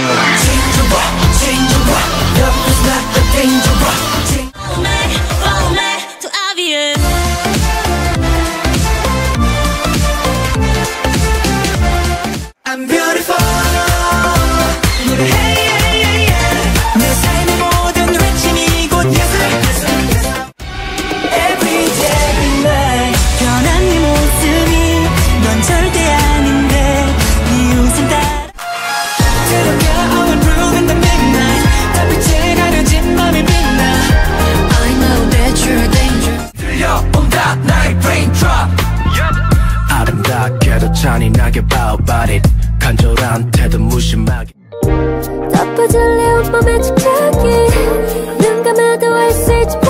Dangerous, dangerous, love is not the dangerous 잔인하게 about it 간절한 태도 무심하게 나빠질래 온몸에 집착이 눈감아도 할수 있지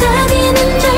기다리는 자